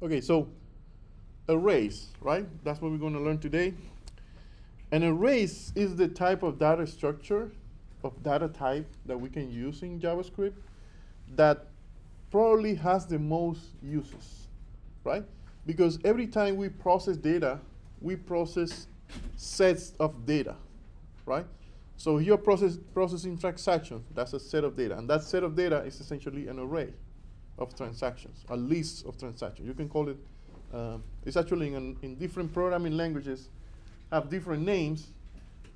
Okay, so arrays, right? That's what we're going to learn today. An array is the type of data structure of data type that we can use in JavaScript that probably has the most uses, right? Because every time we process data, we process sets of data, right? So you're process, processing transactions, that's a set of data. And that set of data is essentially an array of transactions, a list of transactions. You can call it, uh, it's actually in, in different programming languages, have different names.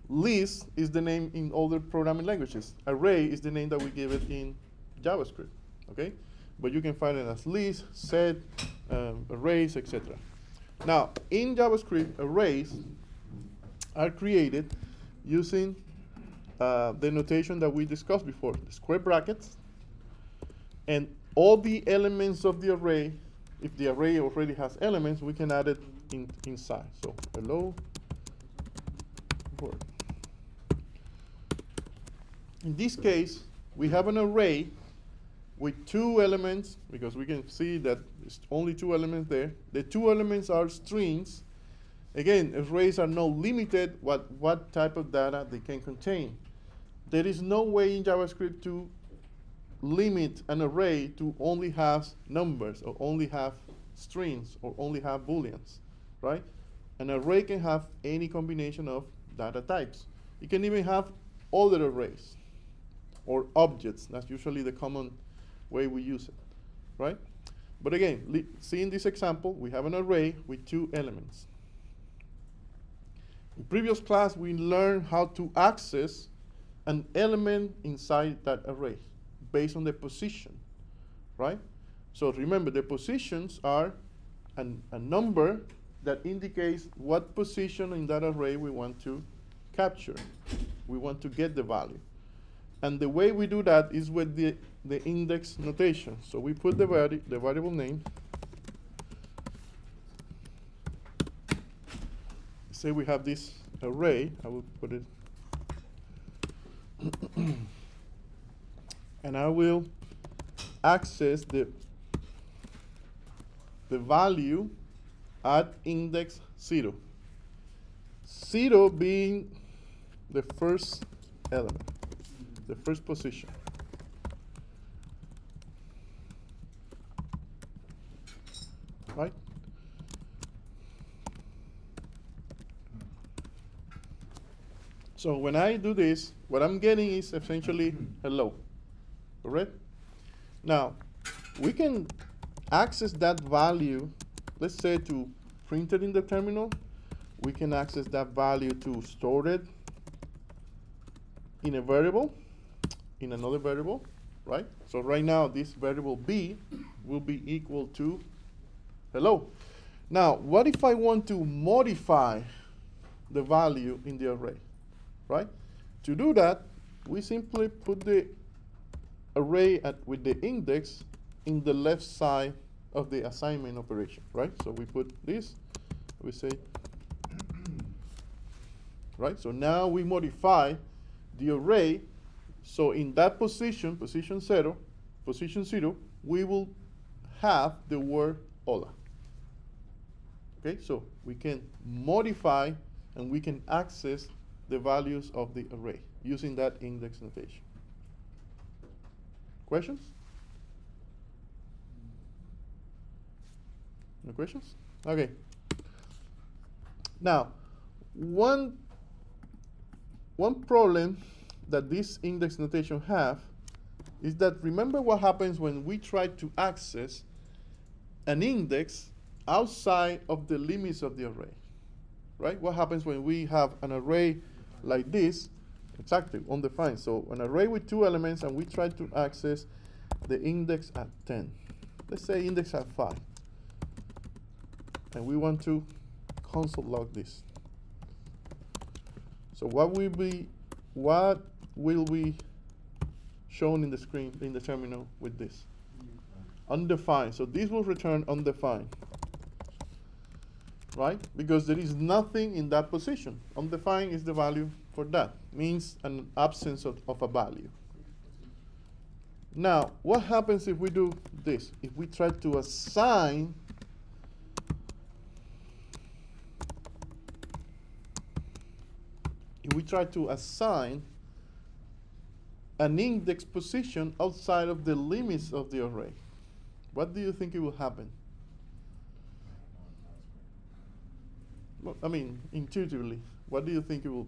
List is the name in other programming languages. Array is the name that we give it in JavaScript, okay? But you can find it as list, set, um, arrays, etc. Now, in JavaScript, arrays are created using uh, the notation that we discussed before, the square brackets, and all the elements of the array, if the array already has elements, we can add it in, inside. So hello world. In this case, we have an array with two elements, because we can see that there's only two elements there. The two elements are strings. Again, arrays are not limited what, what type of data they can contain. There is no way in JavaScript to limit an array to only have numbers or only have strings or only have booleans, right? An array can have any combination of data types. You can even have other arrays or objects. That's usually the common way we use it, right? But again, see in this example, we have an array with two elements. In previous class, we learned how to access an element inside that array based on the position, right? So remember, the positions are an, a number that indicates what position in that array we want to capture. We want to get the value. And the way we do that is with the, the index notation. So we put the, vari the variable name. Say we have this array. I will put it. And I will access the, the value at index 0. 0 being the first element, the first position. Right? So when I do this, what I'm getting is essentially hello, correct? Now, we can access that value, let's say to print it in the terminal, we can access that value to store it in a variable, in another variable, right? So right now, this variable b will be equal to hello. Now, what if I want to modify the value in the array, right? To do that, we simply put the array at, with the index in the left side of the assignment operation, right? So we put this, we say, right? So now we modify the array. So in that position, position zero, position zero, we will have the word hola. Okay, so we can modify and we can access the values of the array using that index notation. Questions? No questions? Okay. Now, one one problem that this index notation have is that remember what happens when we try to access an index outside of the limits of the array, right? What happens when we have an array like this, exactly, undefined. So an array with two elements and we try to access the index at 10. Let's say index at 5. And we want to console log this. So what will be what will be shown in the screen in the terminal with this? Undefined. So this will return undefined. Right? Because there is nothing in that position. Undefined is the value for that means an absence of, of a value. Now, what happens if we do this? If we try to assign if we try to assign an index position outside of the limits of the array, what do you think it will happen? Well, I mean, intuitively, what do you think it will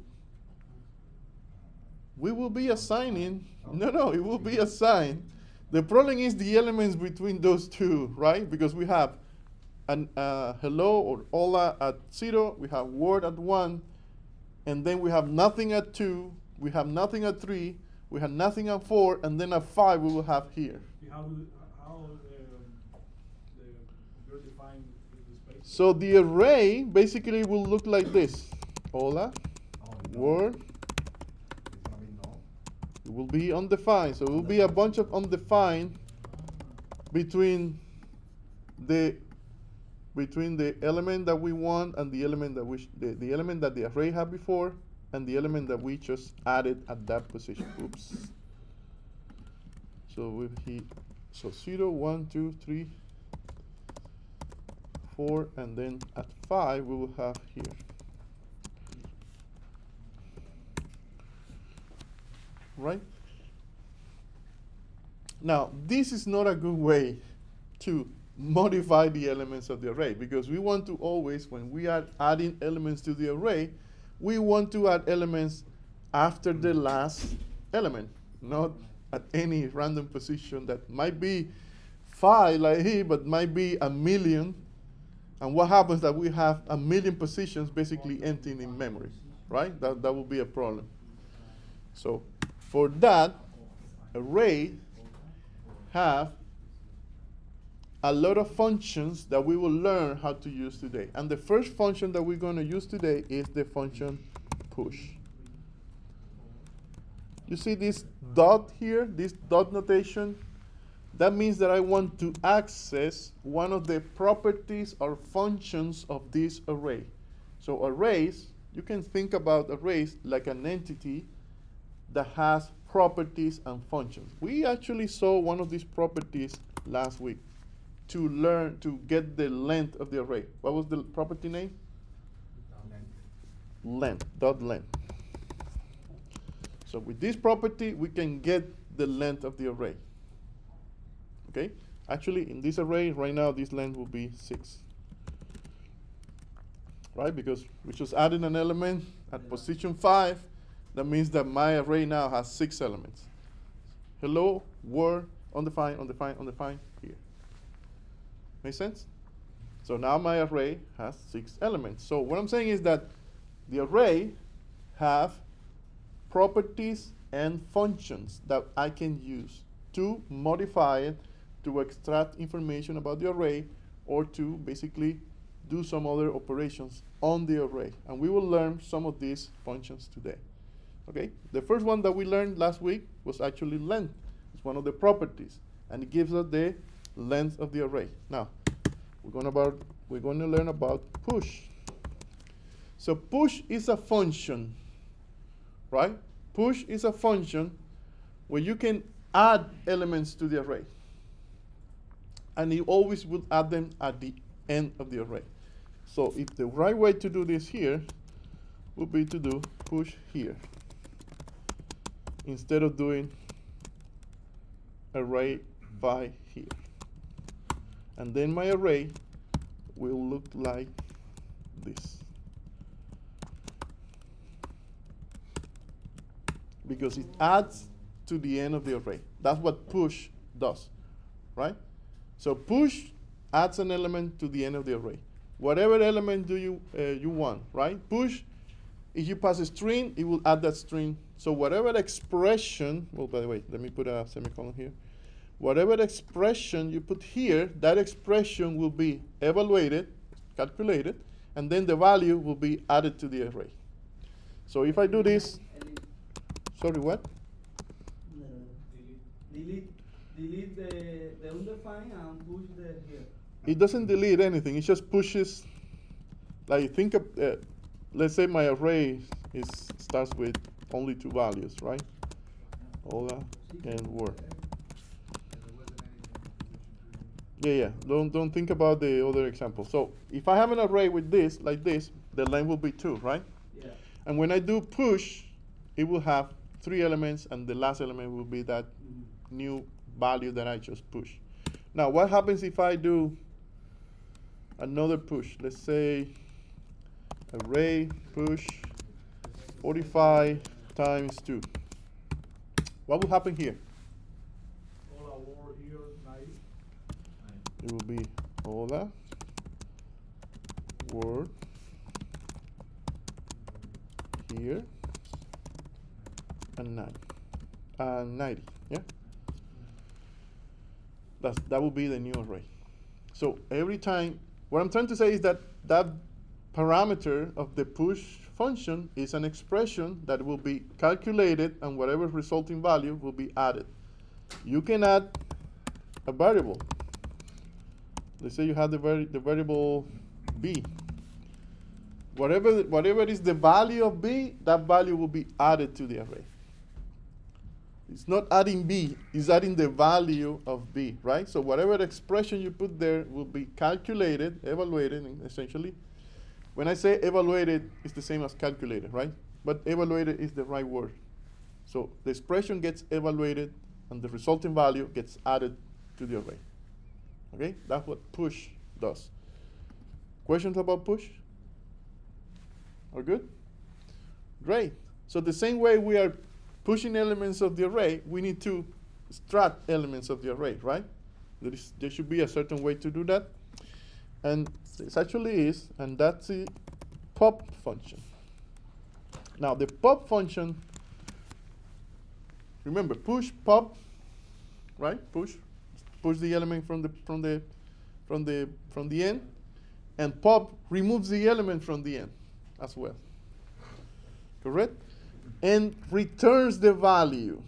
we will be assigning, no, no, it will be assigned. The problem is the elements between those two, right? Because we have an uh, hello or hola at zero, we have word at one, and then we have nothing at two, we have nothing at three, we have nothing at four, and then at five we will have here. How, how, um, the, the? So the array basically will look like this. Hola, Oh, no. word, It's gonna be no. it will be undefined. So it will be a bunch of undefined between the between the element that we want and the element that we the, the element that the array had before and the element that we just added at that position. Oops. So we he so zero, one, two, three, four, and then at five we will have here. Right? Now, this is not a good way to modify the elements of the array because we want to always, when we are adding elements to the array, we want to add elements after the last element, not at any random position that might be five like here, but might be a million. And what happens that we have a million positions basically emptying in memory, right? That, that will be a problem. So for that, array have a lot of functions that we will learn how to use today. And the first function that we're going to use today is the function push. You see this dot here, this dot notation? That means that I want to access one of the properties or functions of this array. So arrays, you can think about arrays like an entity that has properties and functions. We actually saw one of these properties last week to learn to get the length of the array. What was the property name? Length, dot length. So with this property, we can get the length of the array. Okay? Actually, in this array, right now, this length will be six. Right? Because we just added an element at position five. That means that my array now has six elements. Hello, word, undefined, undefined, undefined, here. Make sense? So now my array has six elements. So what I'm saying is that the array have properties and functions that I can use to modify it, to extract information about the array, or to basically do some other operations on the array. And we will learn some of these functions today. Okay? The first one that we learned last week was actually length. It's one of the properties, and it gives us the length of the array. Now, we're going about we're going to learn about push. So push is a function, right? Push is a function where you can add elements to the array. And you always will add them at the end of the array. So if the right way to do this here would be to do push here instead of doing array by here. And then my array will look like this. Because it adds to the end of the array. That's what push does, right? So push adds an element to the end of the array. Whatever element do you uh, you want, right? Push, if you pass a string, it will add that string. So whatever expression, well, by the way, let me put a semicolon here. Whatever expression you put here, that expression will be evaluated, calculated, and then the value will be added to the array. So if I do this, sorry, what? Delete, delete the, the undefined and push the here. It doesn't delete anything. It just pushes. Like think of, uh, let's say my array is starts with only two values, right? Hola and word. Yeah, yeah. Don't don't think about the other example. So if I have an array with this, like this, the length will be two, right? Yeah. And when I do push, it will have three elements, and the last element will be that new value that I just pushed. Now, what happens if I do another push? Let's say array push 45 times 2. What will happen here? Here. It will be hola word here and 9 and 90 yeah that's that will be the new array so every time what i'm trying to say is that that parameter of the push function is an expression that will be calculated and whatever resulting value will be added. You can add a variable. Let's say you have the, the variable b. Whatever whatever is the value of b that value will be added to the array. It's not adding b it's adding the value of b right? So whatever expression you put there will be calculated evaluated essentially when i say evaluated it's the same as calculated right but evaluated is the right word so the expression gets evaluated and the resulting value gets added to the array Okay, that's what push does. Questions about push? Are good? Great. So the same way we are pushing elements of the array, we need to strat elements of the array, right? There, is, there should be a certain way to do that. And this actually is, and that's the pop function. Now the pop function, remember push, pop, right? Push, push the element from the from the from the from the end, and pop removes the element from the end as well. Correct? And returns the value.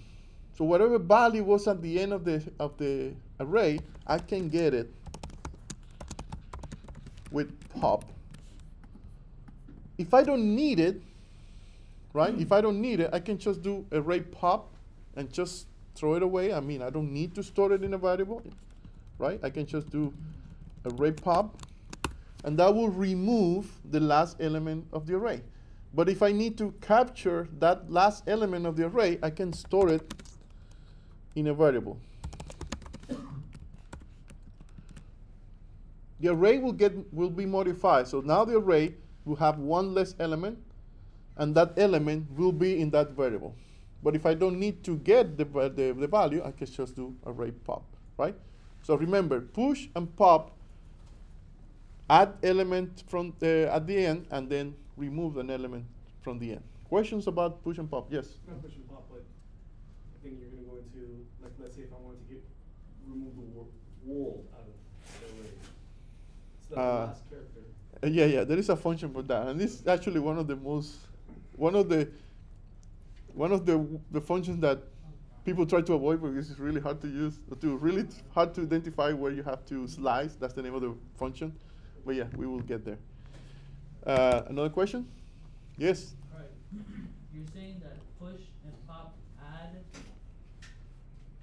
So whatever value was at the end of the of the array, I can get it with pop. If I don't need it, right? If I don't need it, I can just do a array pop and just throw it away. I mean, I don't need to store it in a variable, right? I can just do a array pop, and that will remove the last element of the array. But if I need to capture that last element of the array, I can store it in a variable. The array will get will be modified. So now the array will have one less element, and that element will be in that variable. But if I don't need to get the, the, the value, I can just do array pop, right? So remember, push and pop, add element from the, at the end, and then remove an element from the end. Questions about push and pop? Yes. Not push and pop, but I think you're gonna go into, like, let's say if I wanted to get, remove the word world out of the array. It's Uh, character. Uh, yeah, yeah, there is a function for that, and this is actually one of the most, one of the, one of the the functions that people try to avoid because it's really hard to use, to really hard to identify where you have to slice. That's the name of the function, but yeah, we will get there. Uh, another question? Yes. Right. You're saying that push and pop add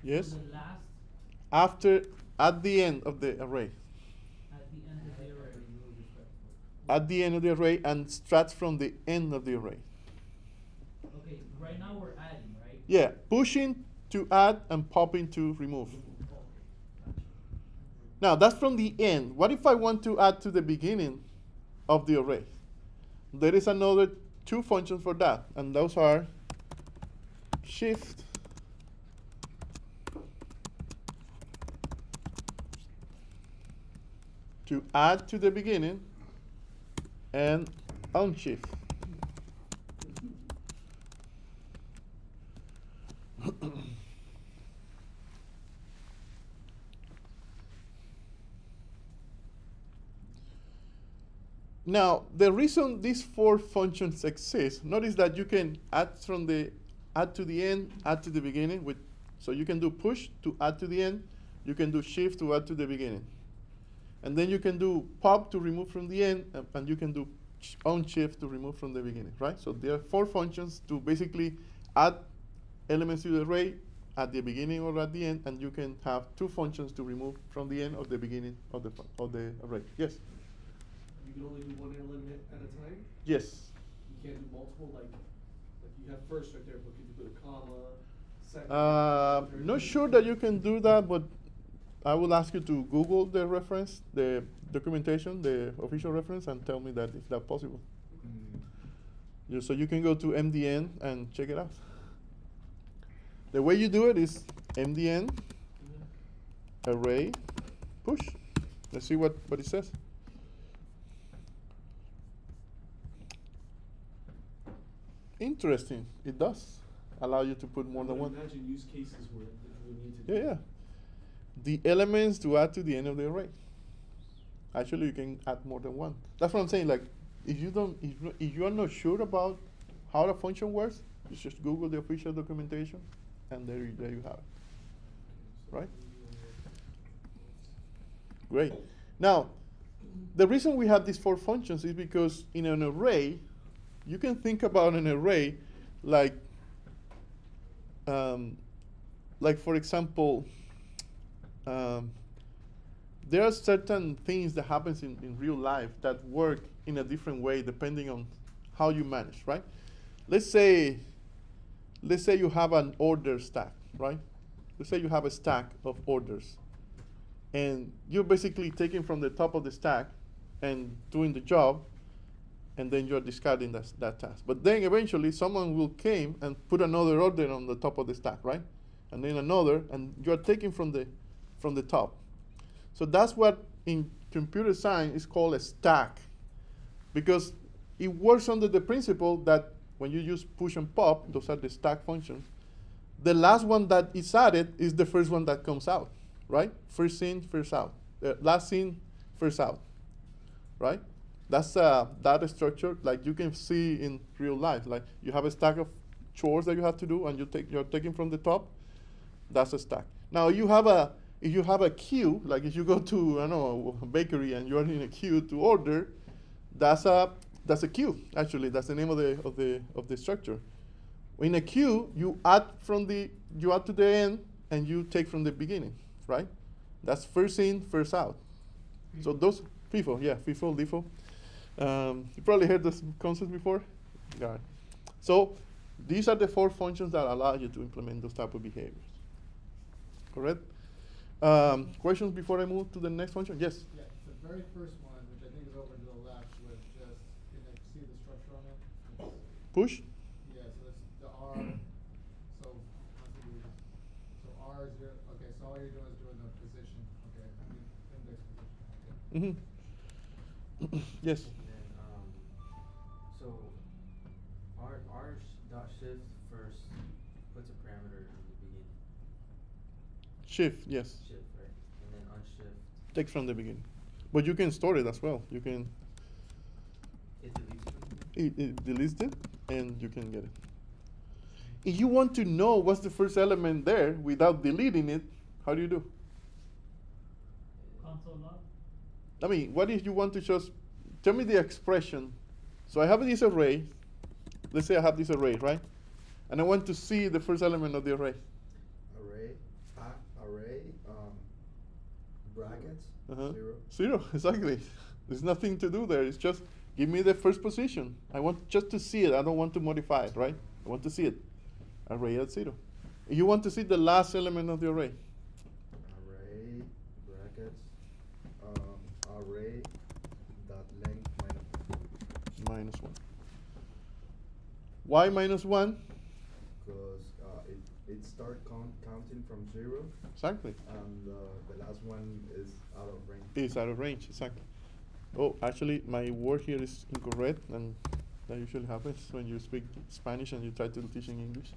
Yes. the last After, at the end of the array, at the end of the array. At the end of the array, and strats from the end of the array. Okay, right now we're adding, right? Yeah, pushing to add and popping to remove. Now that's from the end. What if I want to add to the beginning of the array? There is another two functions for that, and those are shift to add to the beginning and unshift. Now, the reason these four functions exist, notice that you can add from the add to the end, add to the beginning with so you can do push to add to the end, you can do shift to add to the beginning. And then you can do pop to remove from the end, and, and you can do sh- unshift to remove from the beginning, right? So there are four functions to basically add elements to the array at the beginning or at the end, and you can have two functions to remove from the end or the beginning of the of the array. Yes. You can only do one element at a time? Yes. You can't do multiple, like, like you have first right there, but could you put a comma, second? Uh, not sure that you can do that, but I will ask you to Google the reference, the documentation, the official reference, and tell me that if that's possible. Mm, You- So you can go to MDN and check it out. The way you do it is MDN array push. Let's see what, what it says. Interesting. It does allow you to put more I than one. Imagine use cases where you need to. Yeah, yeah. The elements to add to the end of the array. Actually, you can add more than one. That's what I'm saying. Like, if you don't, if, you- if you are not sure about how the function works, you just Google the official documentation, and there, you, there you have it. Right? Great. Now, the reason we have these four functions is because in an array, you can think about an array like, um, like for example, um, there are certain things that happens in, in real life that work in a different way depending on how you manage, right? Let's say, let's say you have an order stack, right? Let's say you have a stack of orders and you're basically taking from the top of the stack and doing the job and then you're discarding that, that task but then eventually someone will came and put another order on the top of the stack right and then another and you're taking from the from the top so that's what in computer science is called a stack because it works under the principle that when you use push and pop those are the stack functions the last one that is added is the first one that comes out, right? First in, first out. Uh, last in, first out, right? That's uh, data structure like you can see in real life. Like you have a stack of chores that you have to do, and you take you're taking from the top. That's a stack. Now you have a if you have a queue, like if you go to I don't know a bakery and you're in a queue to order, that's a that's a queue. Actually, that's the name of the of the of the structure. In a queue, you add from the you add to the end and you take from the beginning, right? That's first in, first out. So those FIFO, yeah, FIFO, LIFO. Um, you probably heard this concept before. It. So these are the four functions that allow you to implement those type of behaviors. Correct? Um, questions before I move to the next function? Yes. Yeah, the very first one, which I think is over to the left, with just, can I see the structure on it? It's- Push. Yeah, so it's the R, so, so R is your, okay, so all you're doing is doing the position, okay, I index position, okay. Mm-hmm. yes. And then, um, so R, R dot shift first puts a parameter in the beginning, Shift. Yes. shift, right? And then unshift, Takes from the beginning. But you can store it as well. You can it deletes it. it, it deletes it and you can get it. If you want to know what's the first element there without deleting it, how do you do? Console log? I mean, what if you want to just tell me the expression? So I have this array. Let's say I have this array, right? And I want to see the first element of the array. Array, uh, array, um, brackets, Uh-huh. zero. Zero, exactly. There's nothing to do there. It's just give me the first position. I want just to see it. I don't want to modify it, right? I want to see it. Array at zero. You want to see the last element of the array. Array, brackets, um, array, dot length minus one. Minus one. Why minus one? Because, uh, it, it start count, counting from zero, Exactly. and, uh, the last one is It's out of range, exactly. Oh, actually, my word here is incorrect, and that usually happens when you speak Spanish and you try to teach in English.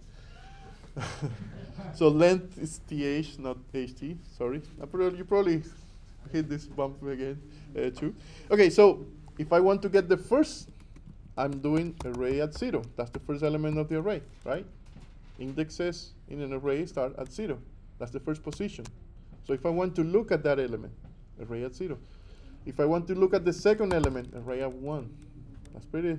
so length is th, not ht. Sorry, probably, you probably hit this bump again uh, too. Okay, so if I want to get the first, I'm doing array at zero. That's the first element of the array, right? Indexes in an array start at zero. That's the first position. So if I want to look at that element, array at zero. If I want to look at the second element, array at one. That's pretty.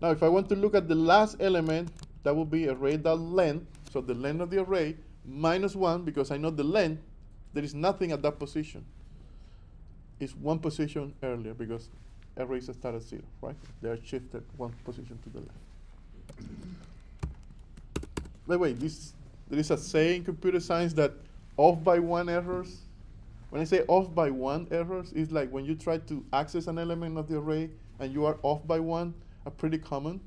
Now, if I want to look at the last element, that will be array dot length. So the length of the array minus one because I know the length. There is nothing at that position. It's one position earlier because arrays start at zero, right? They are shifted one position to the left. By the way, this there is a saying in computer science that off by one errors. When I say off by one errors, it's like when you try to access an element of the array and you are off by one, are pretty common.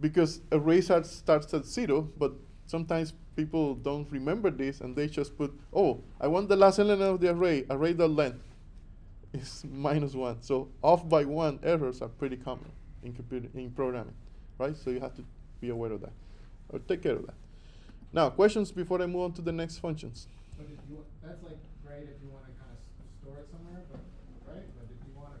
Because array start, starts at zero, but sometimes people don't remember this and they just put, oh, I want the last element of the array, array.length is minus one. So off by one errors are pretty common in computer in programming, right? So you have to be aware of that or take care of that. Now, questions before I move on to the next functions. But that's like great if you wanna kinda store it somewhere, but, right, but if you wanna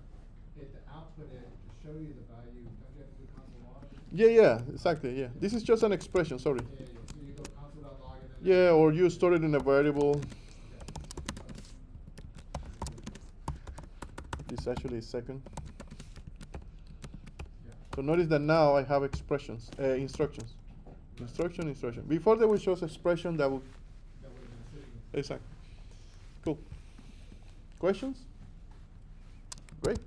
hit the output it to show you the value, don't you have to do console log? Yeah, yeah, exactly, yeah. This is just an expression, sorry. Yeah, yeah, so you go console log and then. Yeah, or you store it in a variable. This actually is second. Yeah. So notice that now I have expressions, uh, instructions. Instruction, instruction. Before there was just expression that would, That sitting. exactly. Questions? Great.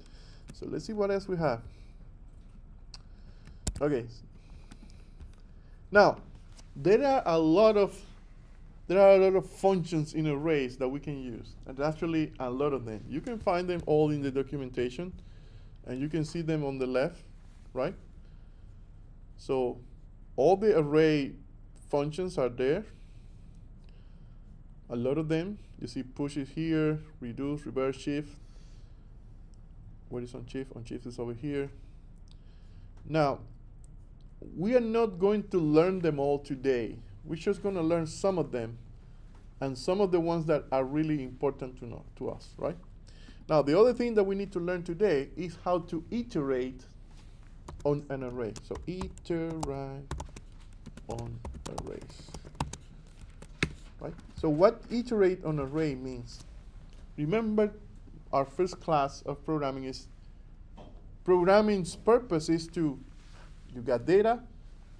So let's see what else we have. Okay. Now, there are a lot of there are a lot of functions in arrays that we can use, and actually a lot of them. You can find them all in the documentation, and you can see them on the left, right? So, all the array functions are there. A lot of them. You see push is here, reduce, reverse, shift. Where is unshift? On shift is over here. Now, we are not going to learn them all today. We're just going to learn some of them and some of the ones that are really important to know to us, right? Now, the other thing that we need to learn today is how to iterate on an array. So iterate on arrays. Right? So what iterate on array means? Remember our first class of programming is programming's purpose is to you got data,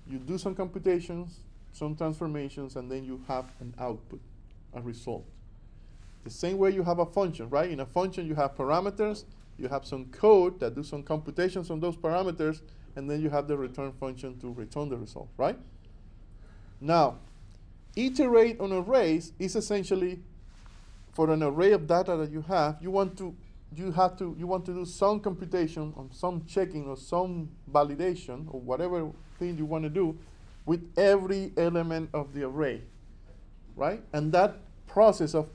you do some computations, some transformations, and then you have an output, a result. The same way you have a function, right? In a function, you have parameters, you have some code that do some computations on those parameters, and then you have the return function to return the result, right? Now, iterate on arrays is essentially for an array of data that you have, you want to you have to you want to do some computation or some checking or some validation or whatever thing you want to do with every element of the array right? And that process of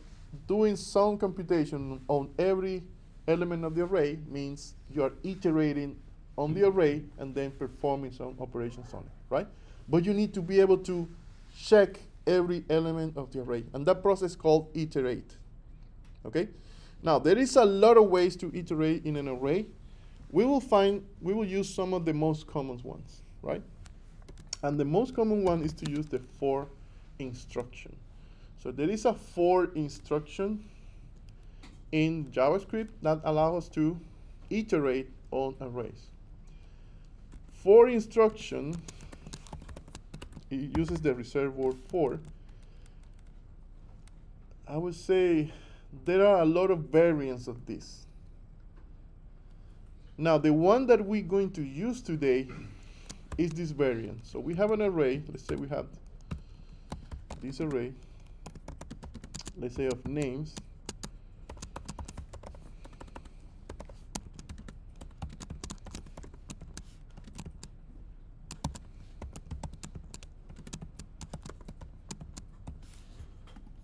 doing some computation on every element of the array means you are iterating on the array and then performing some operations on it right? But you need to be able to check every element of the array and that process called iterate okay now, there is a lot of ways to iterate in an array. We will find, we will use some of the most common ones, right? And the most common one is to use the for instruction. So there is a for instruction in JavaScript that allows us to iterate on arrays. For instruction, it uses the reserved word for. I would say there are a lot of variants of this. Now, the one that we're going to use today is this variant. So we have an array, let's say we have this array, let's say of names.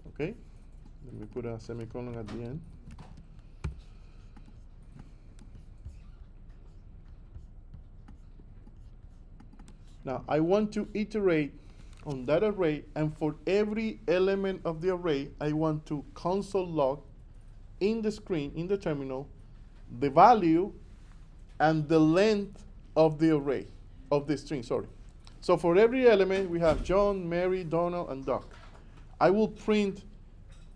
Okay, let me put a semicolon at the end. Now I want to iterate on that array and for every element of the array I want to console log in the screen, in the terminal, the value and the length of the array, of the string, sorry. So for every element we have John, Mary, Donald, and Doc. I will print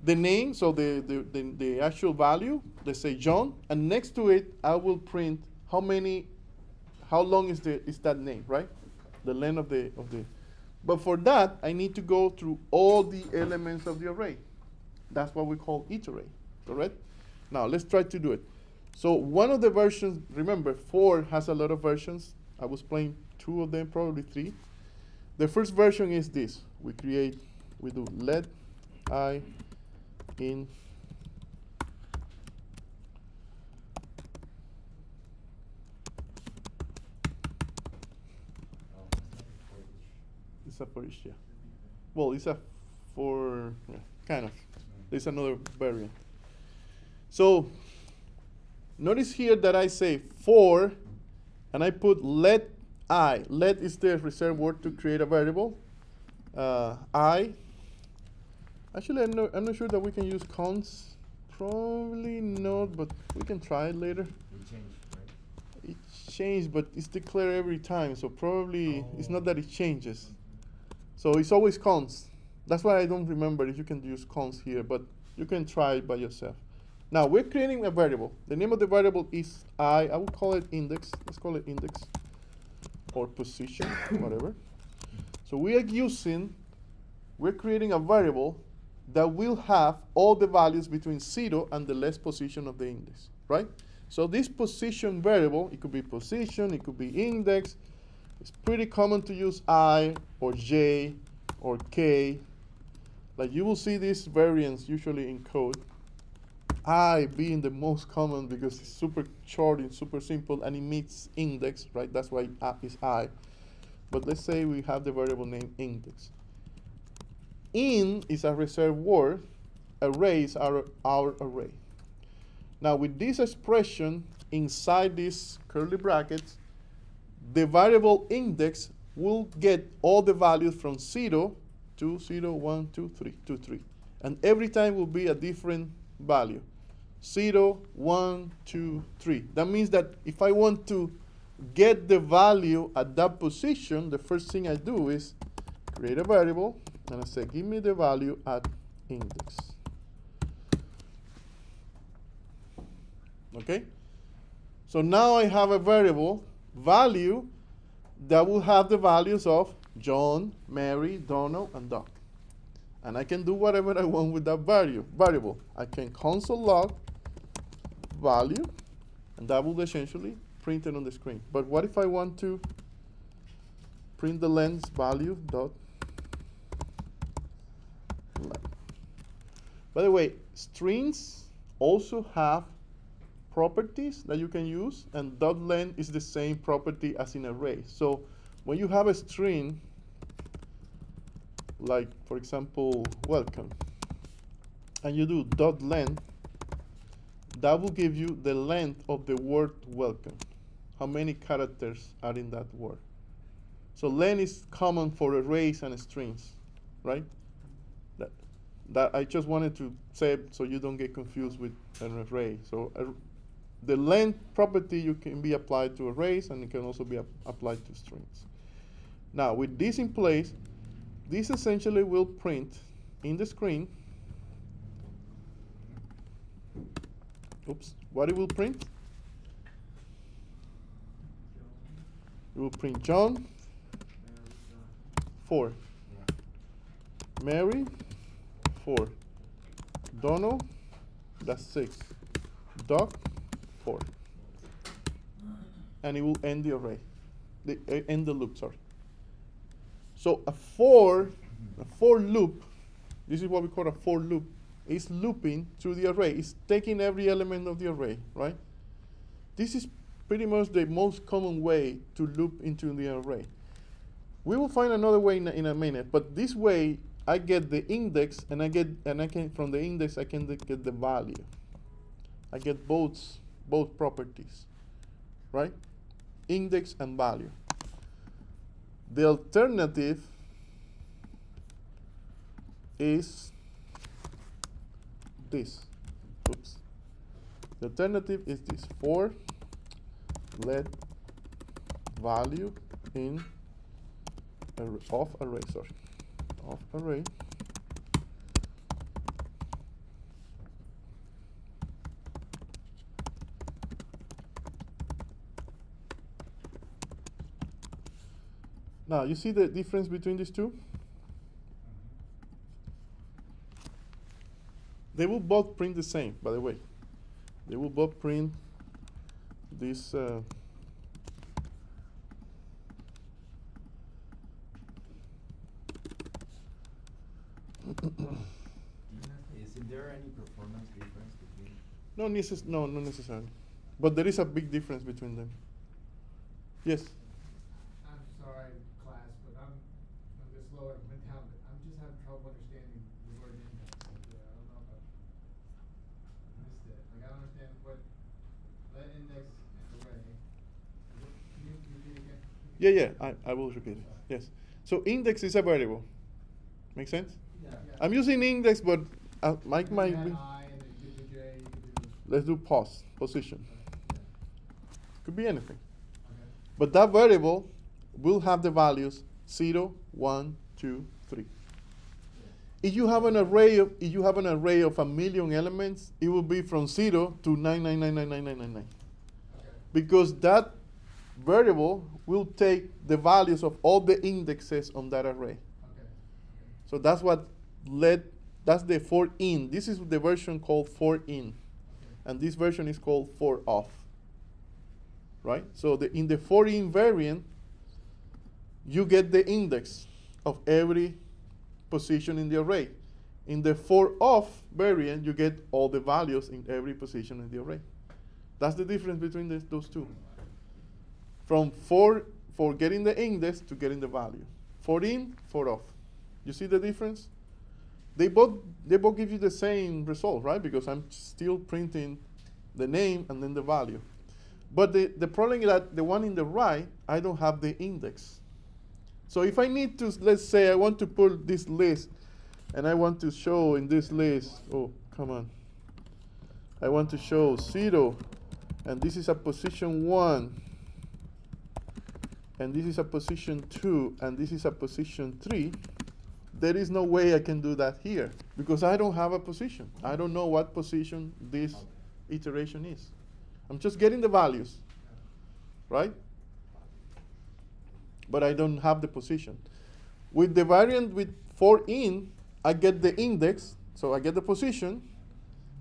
the name, so the, the, the, the actual value, let's say John, and next to it, I will print how many, how long is, the, is that name, right? The length of the, of the, but for that, I need to go through all the elements of the array. That's what we call iterate, correct? Now, let's try to do it. So one of the versions, remember, four has a lot of versions. I was playing two of them, probably three. The first version is this. We create, we do let i in It's a each, yeah. Well, it's a for yeah, kind of. There's another variant. So notice here that I say for, and I put let i. Let is the reserved word to create a variable. Uh, i. Actually, I'm not, I'm not sure that we can use cons. Probably not, but we can try it later. We changed, right? It changed, but it's declared every time, so probably it's not that it changes. Oh. So it's always cons. That's why I don't remember if you can use cons here, but you can try it by yourself. Now we're creating a variable. The name of the variable is i. I will call it index. Let's call it index or position, whatever. So we are using, we're creating a variable that will have all the values between zero and the last position of the index, right? So this position variable, it could be position, it could be index. It's pretty common to use i or j or k. Like you will see these variants usually in code. I being the most common because it's super short and super simple and it meets index, right? That's why it's i. But let's say we have the variable name index. In is a reserved word, array is our, our array. Now with this expression inside these curly brackets, the variable index will get all the values from 0 to 0, 1, 2, 3, 2, 3. And every time will be a different value. 0, 1, 2, 3. That means that if I want to get the value at that position, the first thing I do is create a variable and I say, give me the value at index. Okay? So now I have a variable value that will have the values of John, Mary, Donald, and Doc. And I can do whatever I want with that value, variable. I can console log value, and that will essentially print it on the screen. But what if I want to print the length value dot By the way, strings also have properties that you can use, and dot length is the same property as in array. So when you have a string, like for example, welcome, and you do dot length, that will give you the length of the word welcome. How many characters are in that word? So length is common for arrays and strings, right? That, I just wanted to say so you don't get confused with an array. So uh, the length property you can be applied to arrays and it can also be ap applied to strings. Now with this in place, this essentially will print in the screen. Oops, what it will print? It will print John, four. Mary, four. Donald, that's six. Doc, four. And it will end the array, the, uh, end the loop, sorry. So a for, a for loop, this is what we call a for loop, is looping through the array. It's taking every element of the array, right? This is pretty much the most common way to loop into the array. We will find another way in a, in a minute, but this way I get the index and I get and I can from the index I can get the value. I get both both properties, right? Index and value. The alternative is this. Oops. The alternative is this for let value in of array sorry of array now you see the difference between these two they will both print the same by the way they will both print this. Uh, Is there any performance difference between? No, necess- no, not necessarily, but there is a big difference between them. Yes. I'm sorry, class, but I'm, I'm just slow at mental, but I'm just having trouble understanding the word index. Yeah, I don't know if I missed it. Like, I don't understand what, let index and array. Can you repeat again? Yeah, yeah, I, I will repeat it. Yes. So index is a variable. Make sense? Yeah. I'm using index, but uh, Mike might. be- had I and then you could do J, you could do. Let's do pos position. Could be anything. But that variable will have the values 0, 1, 2, 3. If you have an array of if you have an array of a million elements, it will be from 0 to 9999999. Because that variable will take the values of all the indexes on that array. So that's what led that's the for in. This is the version called for in. And this version is called for of. Right? So the in the for in variant, you get the index of every position in the array. In the for of variant, you get all the values in every position in the array. That's the difference between this, those two. From for for getting the index to getting the value. For in, for of. You see the difference? They both they both give you the same result, right? Because I'm still printing the name and then the value. But the, the problem is that the one in the right, I don't have the index. So if I need to, let's say I want to pull this list and I want to show in this list, oh, come on. I want to show zero, and this is a position one, and this is a position two, and this is a position three. There is no way I can do that here because I don't have a position. I don't know what position this iteration is. I'm just getting the values, right? But I don't have the position. With the variant with for in, I get the index, so I get the position,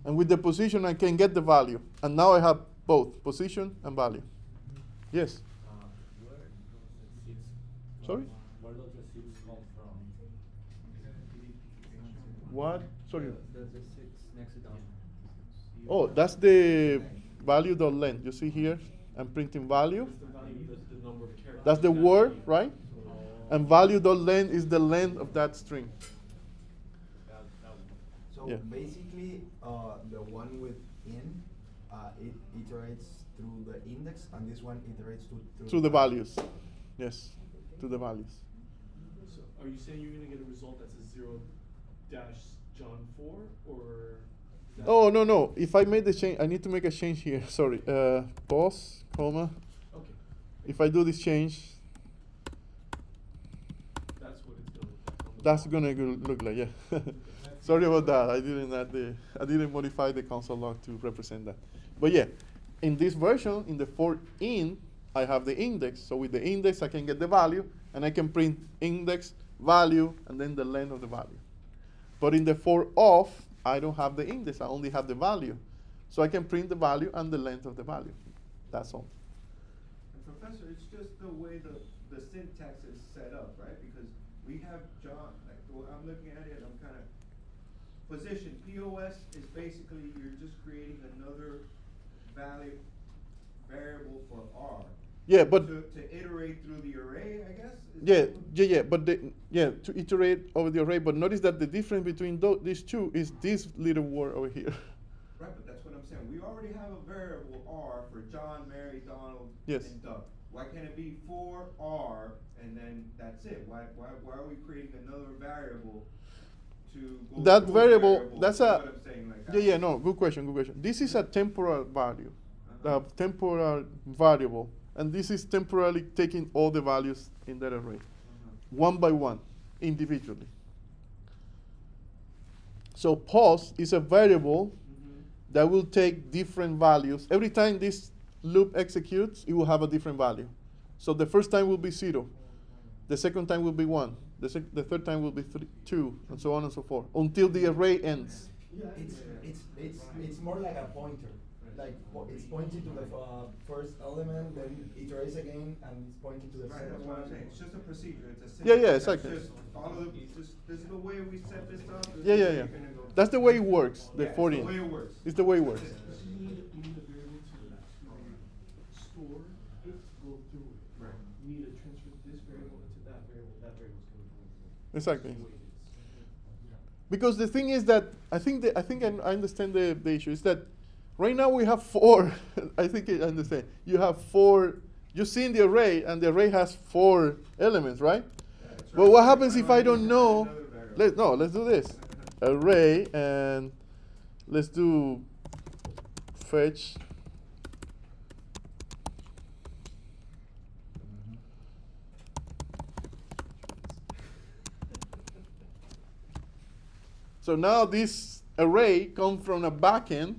and with the position I can get the value. And now I have both position and value. Yes. Uh, where does the six Sorry? What? Sorry. The, the six next to down. Oh, that's the value dot length. You see here, I'm printing value. What's the value, the, the number of characters? That's the word, right? And value dot length is the length of that string. That, that one. So Yeah. basically, uh, the one with in, uh, it iterates through the index, and this one iterates to, through. To the values. Yes, to the values. So are you saying you're gonna get a result that's a zero dash John four, or? Oh, no, no. If I made the change, I need to make a change here. Sorry. Uh, pause, comma. Okay, If I do this change, that's what it's gonna look like that's gonna look like, yeah. Sorry about that. I didn't add the, I didn't modify the console log to represent that. But yeah, in this version, in the for in, I have the index. So with the index, I can get the value, and I can print index, value, and then the length of the value. But in the for of, I don't have the index. I only have the value. So I can print the value and the length of the value. That's all. And Professor, it's just the way the, the syntax is set up, right? Because we have John, like, way I'm looking at it, I'm kinda, position, POS is basically, you're just creating another value, variable for R. Yeah, but To, to iterate through the array, I guess? Yeah, yeah, yeah, but the, yeah, to iterate over the array. But notice that the difference between these two is this little word over here. Right, but that's what I'm saying. We already have a variable R for John, Mary, Donald, Yes. and Doug. Why can't it be for R and then that's it? Why, why, why are we creating another variable to go that through variable, that's You a, what I'm saying, like yeah, yeah, no, good question, good question. This is a temporal value, Uh-huh. a temporal variable, and this is temporarily taking all the values in that array, Uh-huh. one by one, individually. So pos is a variable Mhm. that will take different values. Every time this loop executes, it will have a different value. So the first time will be zero, the second time will be one, the, the third time will be three, two, and so on and so forth, until the array ends. It's, it's, it's, it's more like a pointer. Like it's pointing to the uh, first element, then it iterates again, and it's pointing to the Right, second that's what I'm one. saying, it's just a procedure, it's a. Yeah, yeah, syntax, exactly. just Follow, the- just, this is the way we set this up. this Yeah, the yeah, way yeah. you're go. That's the way it works, the Yeah, it's the way it works. It's the way it works. That's it. You need, you need a store it, go through it. Right. You need to transfer this variable into that variable, that variable's gonna go into it. Exactly. That's the way it is. Because the thing is that I think that I think I, I understand the, the issue is that right now we have four. I think I understand. You have four. You see in the array, and the array has four elements, right? But right. what happens if I don't know? Let no. Let's do this. Array and let's do fetch. So now this array comes from a backend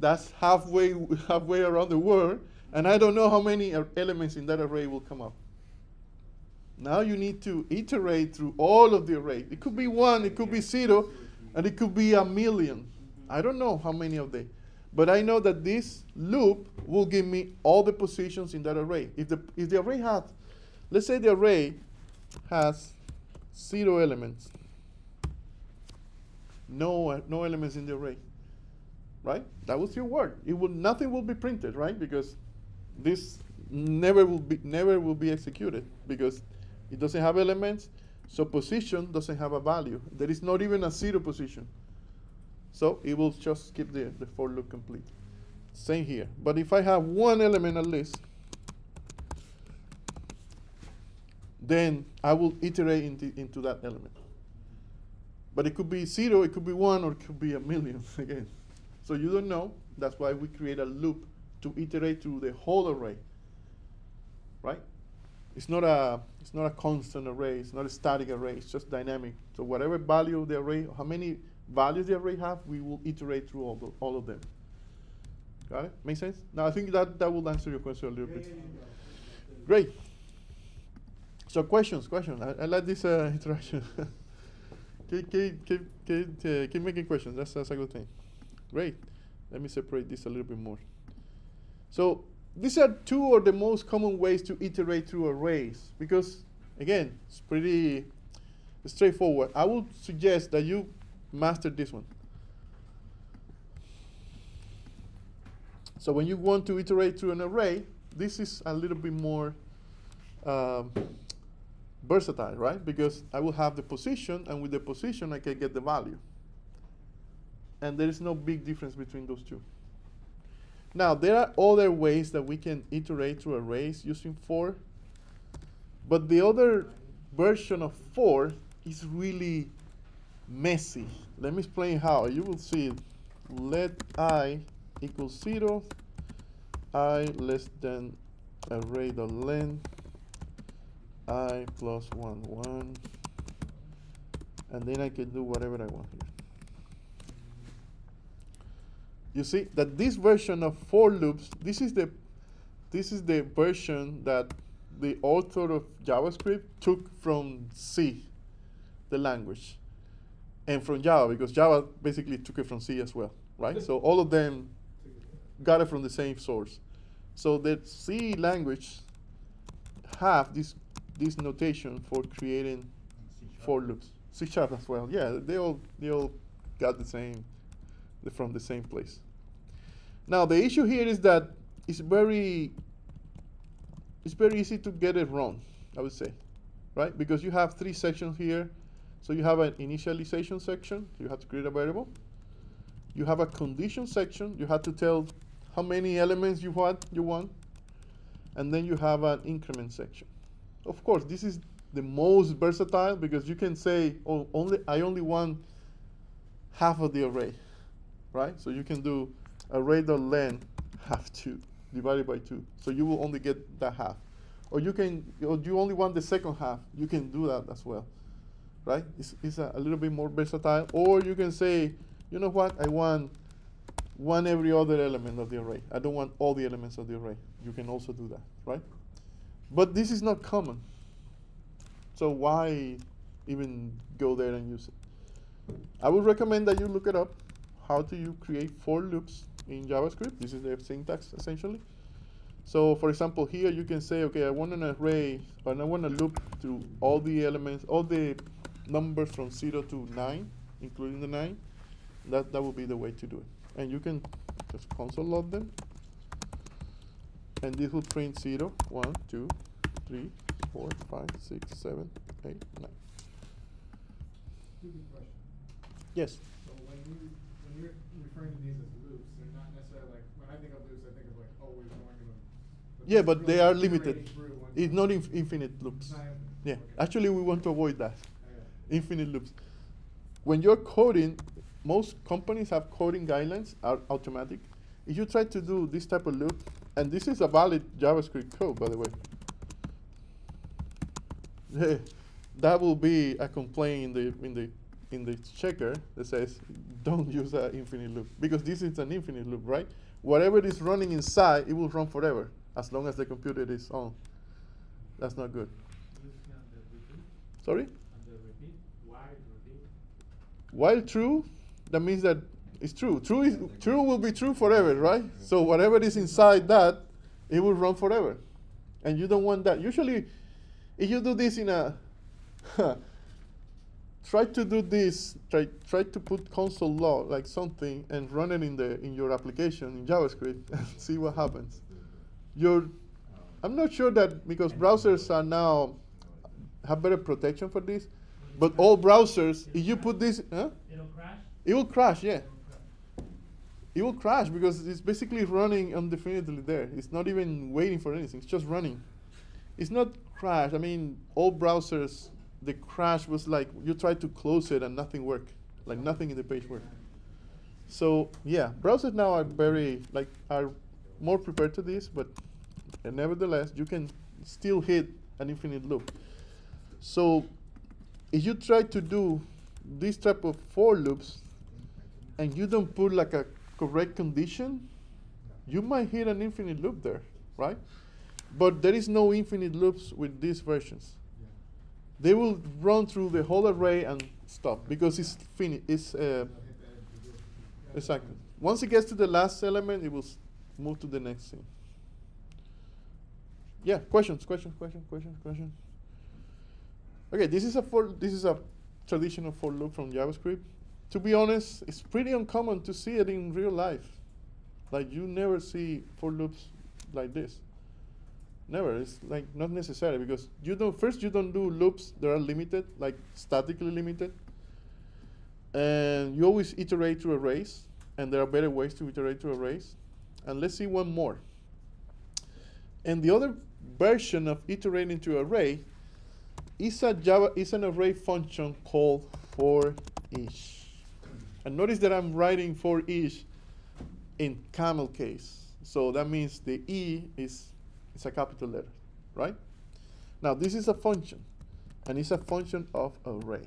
that's halfway halfway around the world, and I don't know how many elements in that array will come up. Now you need to iterate through all of the array. It could be one, it could be zero, and it could be a million. I don't know how many of they. But I know that this loop will give me all the positions in that array. If the if the array has, let's say the array has zero elements. No no elements in the array. Right? That will still work. It will nothing will be printed, right? Because this never will be never will be executed because it doesn't have elements, so position doesn't have a value. There is not even a zero position. So it will just keep the, the for loop complete. Same here. But if I have one element at least, then I will iterate into, into that element. But it could be zero, it could be one, or it could be a million again. So you don't know. That's why we create a loop to iterate through the whole array. Right? It's not a it's not a constant array, it's not a static array, it's just dynamic. So whatever value of the array, how many values the array have, we will iterate through all, the, all of them. Got it? Make sense? Now I think that, that will answer your question a little bit. Great. So questions, questions. I, I like this uh, interaction. keep, keep, keep, keep, uh, keep making questions. That's, that's a good thing. Great. Let me separate this a little bit more. So these are two of the most common ways to iterate through arrays because, again, it's pretty straightforward. I would suggest that you master this one. So when you want to iterate through an array, this is a little bit more um, versatile, right? Because I will have the position, and with the position, I can get the value. And there is no big difference between those two. Now, there are other ways that we can iterate through arrays using for, but the other version of for is really messy. Let me explain how. You will see. Let i equals 0, i less than array dot i plus 1, 1, and then I can do whatever I want here. You see that this version of for loops, this is the this is the version that the author of JavaScript took from C, the language, and from Java because Java basically took it from C as well, right? so all of them got it from the same source. So the C language have this this notation for creating for loops. C sharp as well. Yeah, they all they all got the same from the same place. Now the issue here is that it's very it's very easy to get it wrong, I would say, right? Because you have three sections here. So you have an initialization section, you have to create a variable. You have a condition section, you have to tell how many elements you want you want. And then you have an increment section. Of course, this is the most versatile because you can say, oh, only I only want half of the array, right? So you can do array.len half two divided by two. So you will only get that half. Or you can, or you only want the second half. You can do that as well, right? It's, it's a, a little bit more versatile. Or you can say, you know what? I want one every other element of the array. I don't want all the elements of the array. You can also do that, right? But this is not common. So why even go there and use it? I would recommend that you look it up. How do you create for loops in JavaScript. This is the syntax essentially. So for example, here you can say, okay, I want an array, and I want to loop through all the elements, all the numbers from zero to nine, including the nine. That that would be the way to do it. And you can just console log them. And this will print zero, one, two, three, four, five, six, seven, eight, nine. Yes. So when you, when you're referring to these as loops, they're not necessarily like, when I think of loops, I think of like always going in a. Yeah, but is they are limited. It's not inf infinite loops. Not infinite, Yeah, okay. actually, we want to avoid that. Oh, okay. Infinite loops. When you're coding, most companies have coding guidelines, are automatic. If you try to do this type of loop, and this is a valid JavaScript code, by the way, that will be a complaint in the in the in the checker that says don't use an infinite loop because this is an infinite loop, right? Whatever is running inside, it will run forever as long as the computer is on. That's not good. Sorry? While true, that means that it's true. True is true will be true forever, right? So whatever is inside that, it will run forever, and you don't want that. Usually, if you do this in a try to do this try try to put console log like something and run it in the in your application in javascript and see what happens your i'm not sure that because browsers are now have better protection for this but all browsers if you put this huh? It'll crash? it will crash yeah it will crash because it's basically running indefinitely there it's not even waiting for anything it's just running it's not crash i mean all browsers the crash was like you tried to close it and nothing worked like nothing in the page worked so yeah browsers now are very like are more prepared to this but nevertheless you can still hit an infinite loop. So if you try to do this type of for loops and you don't put like a correct condition you might hit an infinite loop there right? But there is no infinite loops with these versions they will run through the whole array and stop because it's finished. It's uh, exactly. Once it gets to the last element, it will move to the next thing. Yeah, questions, questions, questions, questions, questions. Okay, this is a for this is a traditional for loop from JavaScript. To be honest, it's pretty uncommon to see it in real life. Like you never see for loops like this. Never. It's like not necessary because you don't first you don't do loops that are limited, like statically limited. And you always iterate through arrays, and there are better ways to iterate through arrays. And let's see one more. And the other version of iterating to array is a Java is an array function called for each. And notice that I'm writing for each in camel case. So that means the E is it's a capital letter, right? Now this is a function, and it's a function of array.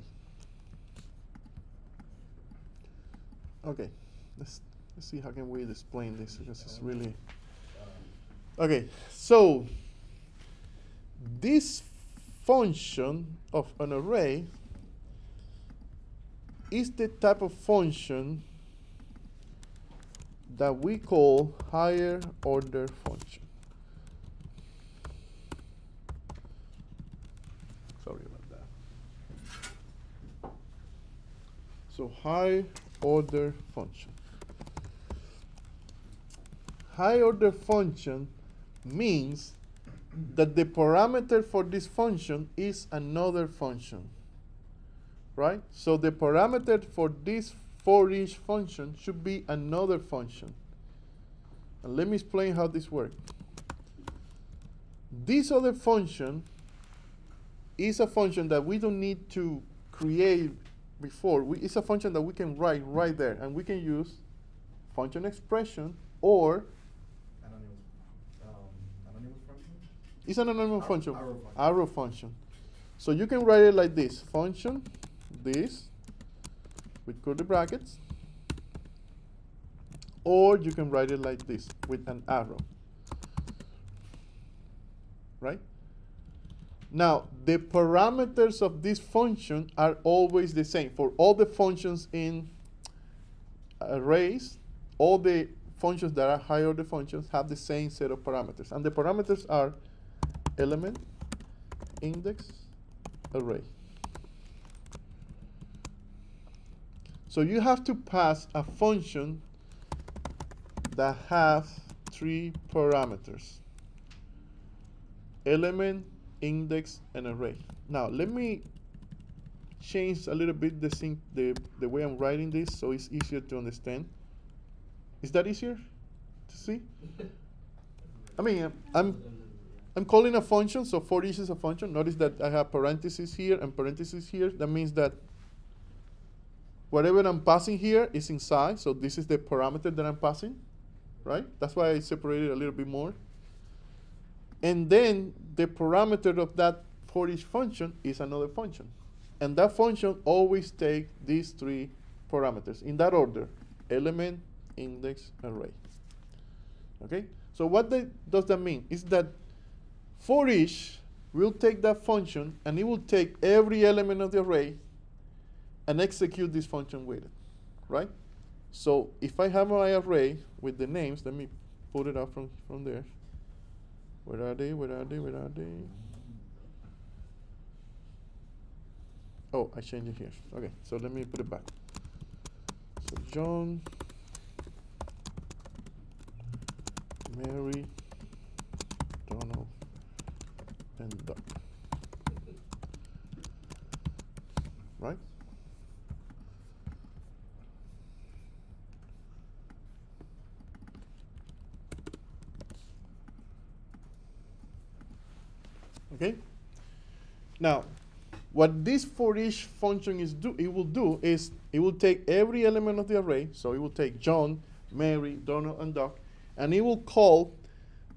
Okay, let's let's see how can we explain this because it's really okay. So this function of an array is the type of function that we call higher order function. Sorry about that. So high order function. High order function means that the parameter for this function is another function. Right? So the parameter for this for each function should be another function. And let me explain how this works. This other function is a function that we don't need to create before. We, it's a function that we can write right there, and we can use function expression or Anonymous, um, anonymous function? it's an anonymous Ar- function, arrow function. arrow function. So you can write it like this: function, this, with curly brackets, or you can write it like this with an arrow. Right? Now, the parameters of this function are always the same for all the functions in arrays. All the functions that are higher order functions have the same set of parameters. And the parameters are element, index, array. So you have to pass a function that has three parameters. Element, index, and array. Now let me change a little bit the, syn- the, the way I'm writing this so it's easier to understand. Is that easier to see? I mean, I'm, I'm, I'm calling a function, so for each is a function. Notice that I have parentheses here and parentheses here. That means that whatever I'm passing here is inside, so this is the parameter that I'm passing, right? That's why I separated a little bit more. And then the parameter of that for each function is another function. And that function always takes these three parameters in that order element, index, array. Okay? So what does that mean? Is that for each will take that function and it will take every element of the array and execute this function with it. Right? So if I have my array with the names, let me put it up from, from there. Where are they? Where are they? Where are they? Oh, I changed it here. Okay, so let me put it back. So John, Mary, Donald, and Doc. Right? Okay? Now, what this for each function is do it will do is it will take every element of the array, so it will take John, Mary, Donald, and Doc, and it will call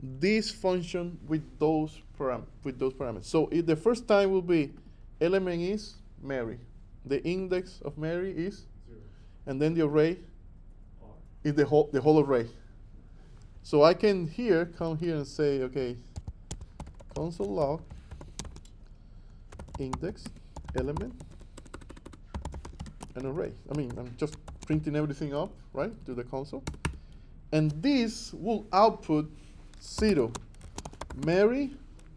this function with those param with those parameters. So if the first time will be element is Mary, the index of Mary is, Zero. and then the array R. is the whole the whole array. So I can here come here and say, okay, console log index element an array. I mean, I'm just printing everything up, right, to the console. And this will output zero, Mary,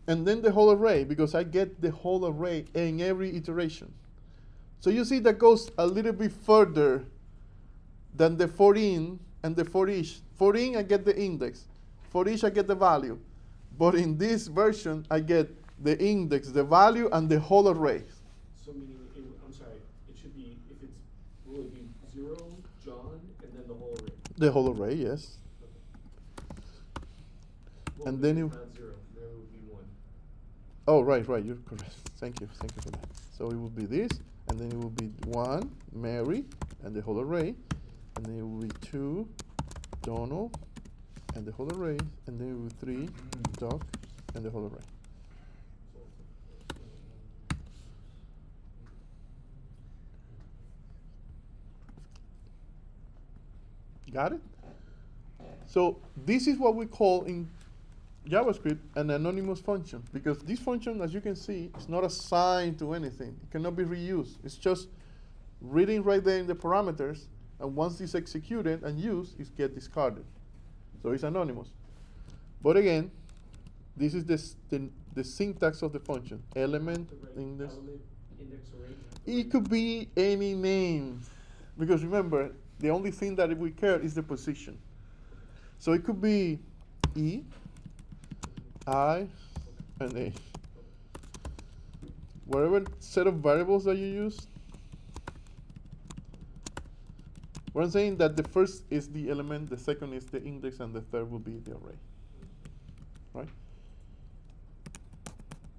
and then the whole array, because I get the whole array in every iteration. So you see that goes a little bit further than the for in and the for each. For in, I get the index. For each, I get the value. But in this version, I get the index, the value, and the whole array. So meaning, it, I'm sorry, it should be, if it's, will it be zero, John, and then the whole array? The whole array, yes. Well, And then you- zero, there would be one. Oh, right, right. You're correct. Thank you. Thank you for that. So it will be this, and then it will be one, Mary, and the whole array, and then it will be two, Donald, and the whole array, and then it three, Doc, and the whole array. Got it? So this is what we call in JavaScript an anonymous function because this function, as you can see, is not assigned to anything. It cannot be reused. It's just reading right there in the parameters, and once it's executed and used, it gets discarded. So it's anonymous. But again, this is the, the, the syntax of the function. Element, index. index. It could be any name. Because remember, the only thing that we care is the position. So it could be E, I, and A. Whatever set of variables that you use. I'm saying that the first is the element, the second is the index, and the third will be the array. Right?